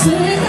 Say